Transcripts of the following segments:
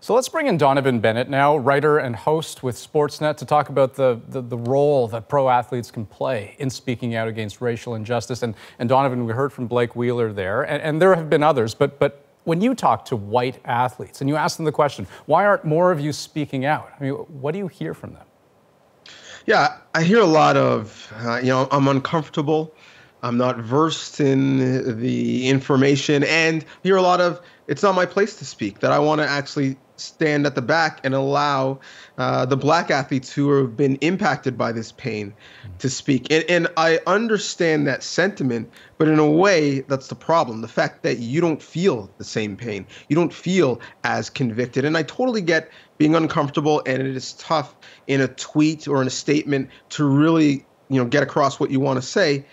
So let's bring in Donnovan Bennett now, writer and host with Sportsnet, to talk about the, the, the, role that pro athletes can play in speaking out against racial injustice. And, and Donnovan, we heard from Blake Wheeler there, and, and there have been others, but, but when you talk to white athletes and you ask them the question, why aren't more of you speaking out? I mean, what do you hear from them? Yeah, I hear a lot of, uh, you know, I'm uncomfortable. I'm not versed in the information, and hear a lot of, it's not my place to speak, that I want to actually stand at the back and allow uh, the black athletes who have been impacted by this pain to speak. And, and I understand that sentiment, but in a way, that's the problem. The fact that you don't feel the same pain, you don't feel as convicted. And I totally get being uncomfortable, and it is tough in a tweet or in a statement to really, you know, get across what you want to say.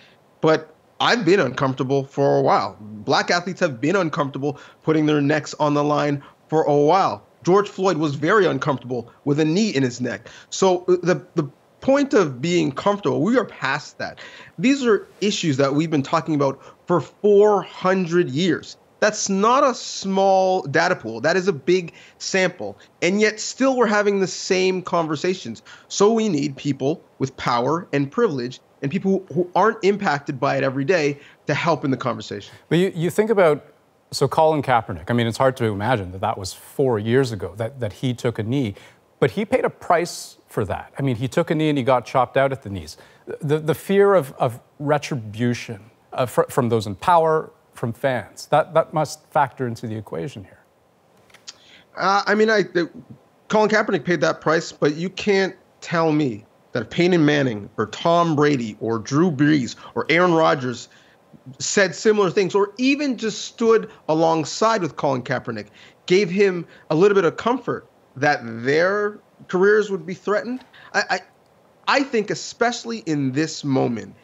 But I've been uncomfortable for a while. Black athletes have been uncomfortable putting their necks on the line for a while. George Floyd was very uncomfortable with a knee in his neck. So uh, the the point of being comfortable, we are past that. These are issues that we've been talking about for 400 years. That's not a small data pool. That is a big sample. And yet, still, we're having the same conversations. So, we need people with power and privilege and people who aren't impacted by it every day to help in the conversation. But you, you think about so Colin Kaepernick, I mean, it's hard to imagine that that was four years ago that, that he took a knee, but he paid a price for that. I mean, he took a knee and he got chopped out at the knees. The, the fear of, of retribution uh, fr- from those in power, from fans, that, that must factor into the equation here. Uh, I mean, I, the, Colin Kaepernick paid that price, but you can't tell me that Peyton Manning or Tom Brady or Drew Brees or Aaron Rodgers – said similar things or even just stood alongside with Colin Kaepernick, gave him a little bit of comfort that their careers would be threatened. I, I, I think, especially in this moment,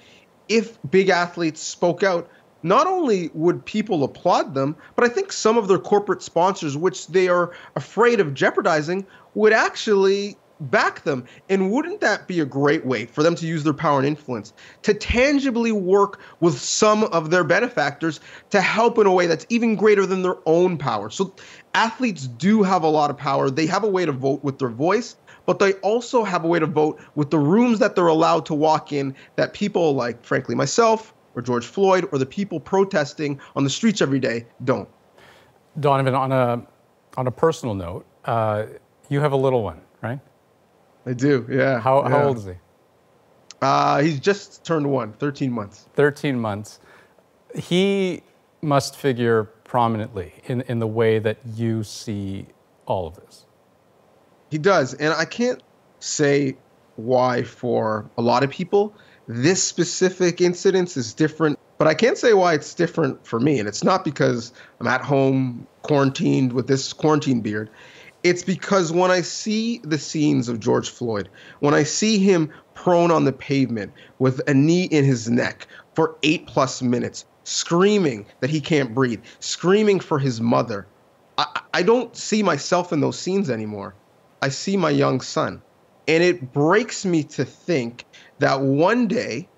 if big athletes spoke out, not only would people applaud them, but I think some of their corporate sponsors, which they are afraid of jeopardizing, would actually back them. And wouldn't that be a great way for them to use their power and influence to tangibly work with some of their benefactors to help in a way that's even greater than their own power? So athletes do have a lot of power. They have a way to vote with their voice, but they also have a way to vote with the rooms that they're allowed to walk in that people like, frankly, myself or George Floyd or the people protesting on the streets every day don't. Donnovan, on a on a personal note, uh, you have a little one, right? I do, yeah. How, yeah. how old is he? Uh, he's just turned one, 13 months. 13 months. He must figure prominently in, in the way that you see all of this. He does. And I can't say why for a lot of people. This specific incident is different, but I can't say why it's different for me. And it's not because I'm at home quarantined with this quarantine beard. It's because when I see the scenes of George Floyd, when I see him prone on the pavement with a knee in his neck for eight plus minutes, screaming that he can't breathe, screaming for his mother, I, I don't see myself in those scenes anymore. I see my young son. And it breaks me to think that one day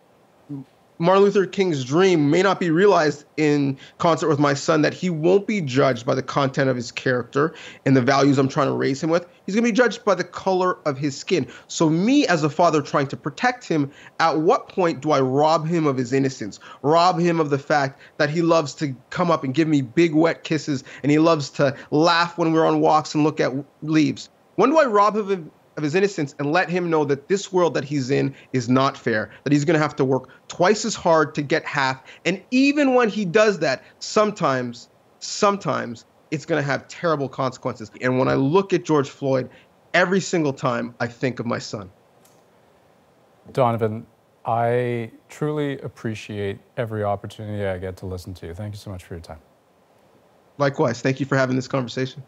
Martin Luther King's dream may not be realized in concert with my son, that he won't be judged by the content of his character and the values I'm trying to raise him with. He's going to be judged by the color of his skin. So, me as a father trying to protect him, at what point do I rob him of his innocence? Rob him of the fact that he loves to come up and give me big, wet kisses and he loves to laugh when we're on walks and look at leaves? When do I rob him of of his innocence and let him know that this world that he's in is not fair, that he's going to have to work twice as hard to get half. And even when he does that, sometimes, sometimes it's going to have terrible consequences. And when I look at George Floyd, every single time I think of my son. Donnovan, I truly appreciate every opportunity I get to listen to you. Thank you so much for your time. Likewise. Thank you for having this conversation.